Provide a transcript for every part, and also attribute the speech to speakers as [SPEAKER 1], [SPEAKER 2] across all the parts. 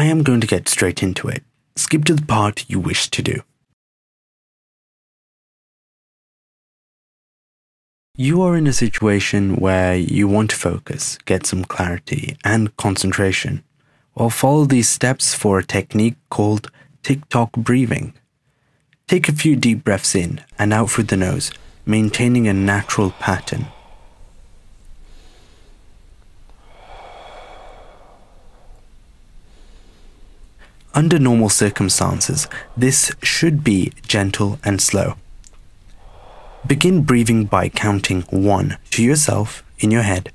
[SPEAKER 1] I am going to get straight into it. Skip to the part you wish to do. You are in a situation where you want to focus, get some clarity and concentration. Well, follow these steps for a technique called tick-tock breathing. Take a few deep breaths in and out through the nose, maintaining a natural pattern. Under normal circumstances, this should be gentle and slow. Begin breathing by counting 1 to yourself in your head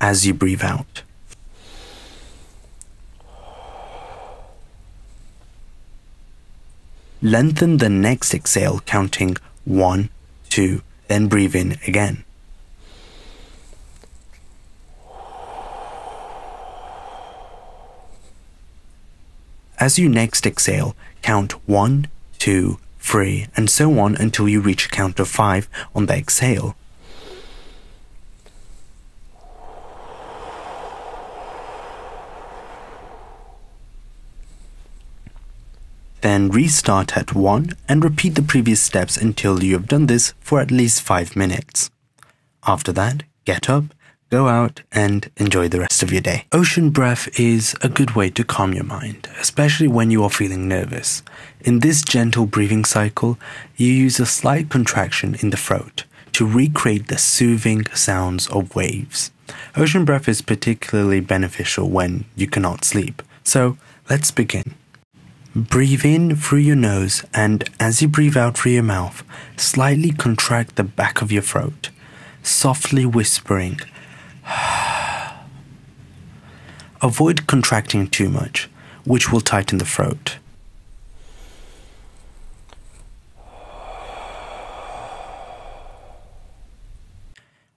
[SPEAKER 1] as you breathe out. Lengthen the next exhale, counting 1, 2, then breathe in again. As you next exhale, count 1, 2, 3, and so on until you reach a count of 5 on the exhale. Then restart at 1 and repeat the previous steps until you have done this for at least 5 minutes. After that, get up, go out and enjoy the rest of your day. Ocean breath is a good way to calm your mind, especially when you are feeling nervous. In this gentle breathing cycle, you use a slight contraction in the throat to recreate the soothing sounds of waves. Ocean breath is particularly beneficial when you cannot sleep. So, let's begin. Breathe in through your nose and as you breathe out through your mouth, slightly contract the back of your throat, softly whispering, Avoid contracting too much, which will tighten the throat.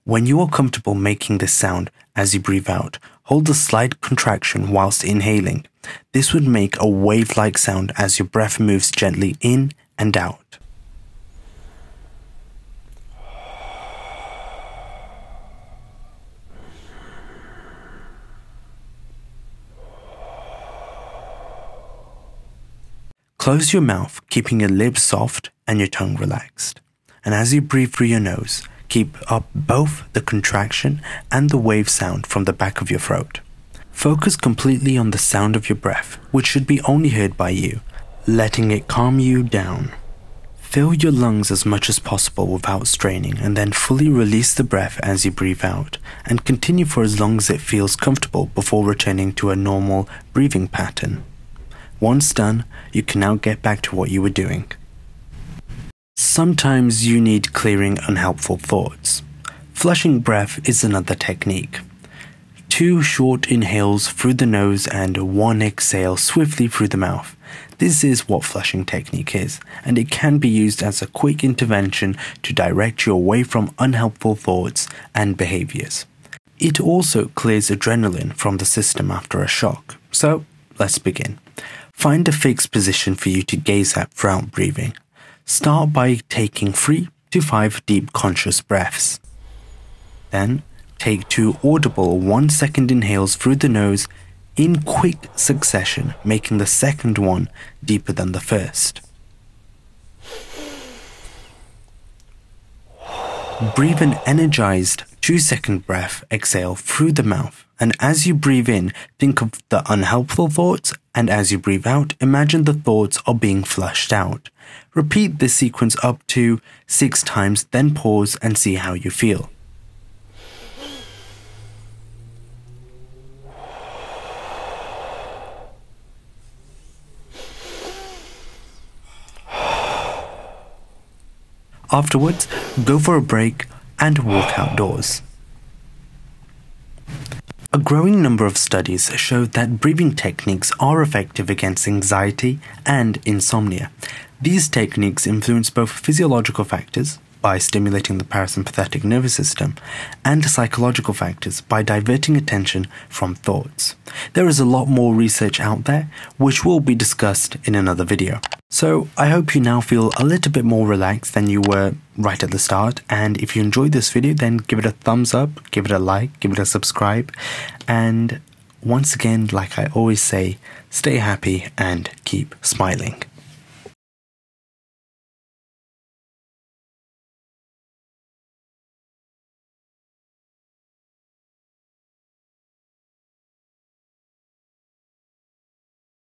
[SPEAKER 1] When you are comfortable making this sound as you breathe out, hold a slight contraction whilst inhaling. This would make a wave like sound as your breath moves gently in and out. Close your mouth, keeping your lips soft and your tongue relaxed. And as you breathe through your nose, keep up both the contraction and the wave sound from the back of your throat. Focus completely on the sound of your breath, which should be only heard by you, letting it calm you down. Fill your lungs as much as possible without straining and then fully release the breath as you breathe out and continue for as long as it feels comfortable before returning to a normal breathing pattern. Once done, you can now get back to what you were doing. Sometimes you need clearing unhelpful thoughts. Flushing breath is another technique. Two short inhales through the nose and one exhale swiftly through the mouth. This is what flushing technique is, and it can be used as a quick intervention to direct you away from unhelpful thoughts and behaviors. It also clears adrenaline from the system after a shock. So, let's begin. Find a fixed position for you to gaze at throughout breathing. Start by taking 3 to 5 deep conscious breaths. Then, take two audible 1 second inhales through the nose in quick succession, making the second one deeper than the first. Breathe an energized 2 second breath exhale through the mouth and as you breathe in, think of the unhelpful thoughts, and as you breathe out, imagine the thoughts are being flushed out. Repeat this sequence up to six times, then pause and see how you feel. Afterwards, go for a break and walk outdoors. A growing number of studies show that breathing techniques are effective against anxiety and insomnia. These techniques influence both physiological factors, by stimulating the parasympathetic nervous system, and psychological factors by diverting attention from thoughts. There is a lot more research out there, which will be discussed in another video. So I hope you now feel a little bit more relaxed than you were right at the start. And if you enjoyed this video, then give it a thumbs up, give it a like, give it a subscribe, and once again, like I always say, stay happy and keep smiling.